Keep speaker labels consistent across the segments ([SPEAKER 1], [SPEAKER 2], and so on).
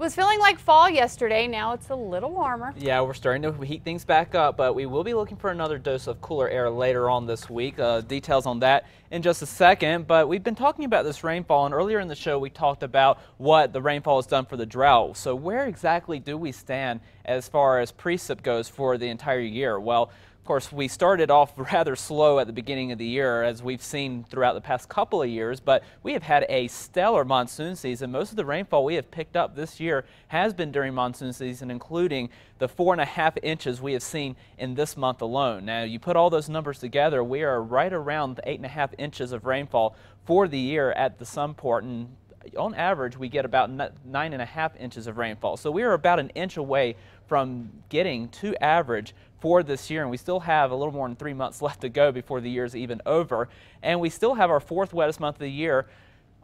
[SPEAKER 1] was feeling like fall yesterday. Now it's a little warmer.
[SPEAKER 2] Yeah, we're starting to heat things back up, but we will be looking for another dose of cooler air later on this week. Uh, details on that in just a second. But we've been talking about this rainfall, and earlier in the show we talked about what the rainfall has done for the drought. So where exactly do we stand as far as precip goes for the entire year? Well, of course, we started off rather slow at the beginning of the year, as we've seen throughout the past couple of years, but we have had a stellar monsoon season. Most of the rainfall we have picked up this year has been during monsoon season, including the four and a half inches we have seen in this month alone. Now, you put all those numbers together, we are right around the eight and a half inches of rainfall for the year at the Sunport, and on average, we get about nine and a half inches of rainfall. So we are about an inch away from getting to average for this year, and we still have a little more than three months left to go before the year is even over. And we still have our fourth wettest month of the year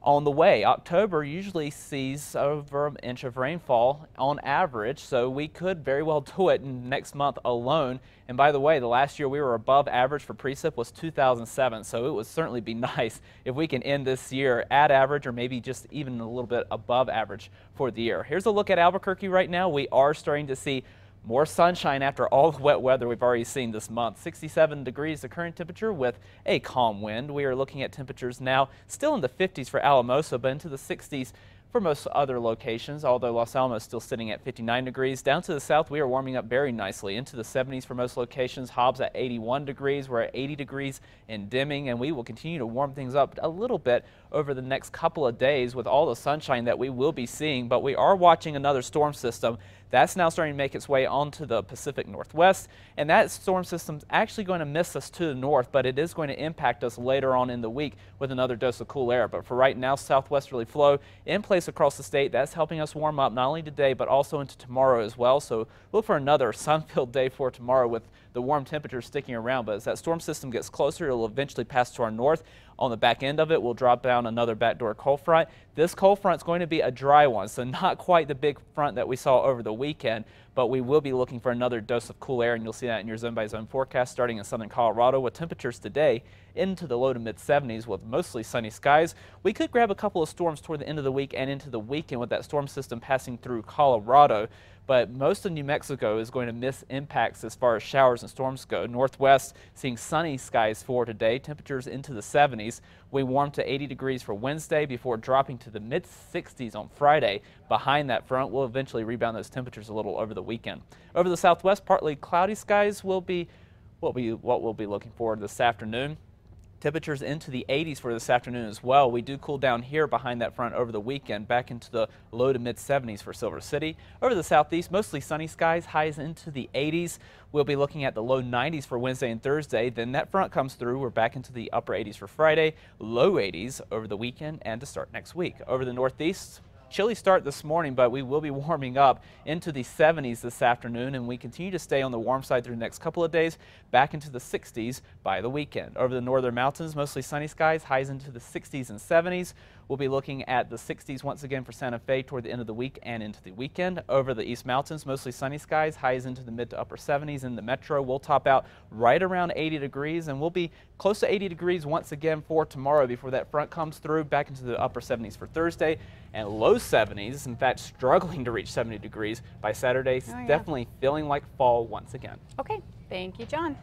[SPEAKER 2] on the way. October usually sees over an inch of rainfall on average, so we could very well do it next month alone. And by the way, the last year we were above average for precip was 2007, so it would certainly be nice if we can end this year at average or maybe just even a little bit above average for the year. Here's a look at Albuquerque right now. We are starting to see more sunshine after all the wet weather we've already seen this month. 67 degrees the current temperature with a calm wind. We are looking at temperatures now still in the 50s for Alamosa, but into the 60s for most other locations, although Los Alamos still sitting at 59 degrees. Down to the south, we are warming up very nicely into the 70s for most locations. Hobbs at 81 degrees. We're at 80 degrees in Deming, and we will continue to warm things up a little bit over the next couple of days with all the sunshine that we will be seeing. But we are watching another storm system that's now starting to make its way onto the Pacific Northwest, and that storm system's actually going to miss us to the north, but it is going to impact us later on in the week with another dose of cool air. But for right now, southwesterly flow in place across the state. That's helping us warm up not only today, but also into tomorrow as well. So look for another sun-filled day for tomorrow with the warm temperatures sticking around. But as that storm system gets closer, it will eventually pass to our north. On the back end of it, we'll drop down another backdoor cold front. This cold front is going to be a dry one, so not quite the big front that we saw over the weekend, but we will be looking for another dose of cool air, and you'll see that in your zone by zone forecast starting in southern Colorado with temperatures today into the low to mid 70s with mostly sunny skies. We could grab a couple of storms toward the end of the week and into the weekend with that storm system passing through Colorado but most of New Mexico is going to miss impacts as far as showers and storms go. Northwest seeing sunny skies for today, temperatures into the 70s. We warm to 80 degrees for Wednesday before dropping to the mid 60s on Friday. Behind that front, we'll eventually rebound those temperatures a little over the weekend. Over the southwest, partly cloudy skies will be what we what we'll be looking for this afternoon. Temperatures into the 80s for this afternoon as well. We do cool down here behind that front over the weekend, back into the low to mid 70s for Silver City. Over the southeast, mostly sunny skies, highs into the 80s. We'll be looking at the low 90s for Wednesday and Thursday. Then that front comes through. We're back into the upper 80s for Friday, low 80s over the weekend and to start next week. Over the northeast, Chilly start this morning, but we will be warming up into the 70s this afternoon, and we continue to stay on the warm side through the next couple of days, back into the 60s by the weekend. Over the northern mountains, mostly sunny skies, highs into the 60s and 70s. We'll be looking at the 60s once again for Santa Fe toward the end of the week and into the weekend. Over the East Mountains, mostly sunny skies, highs into the mid to upper 70s. In the metro, we'll top out right around 80 degrees, and we'll be close to 80 degrees once again for tomorrow before that front comes through, back into the upper 70s for Thursday, and low 70s, in fact, struggling to reach 70 degrees by Saturday. Oh, yeah. Definitely feeling like fall once again.
[SPEAKER 1] Okay, thank you, John.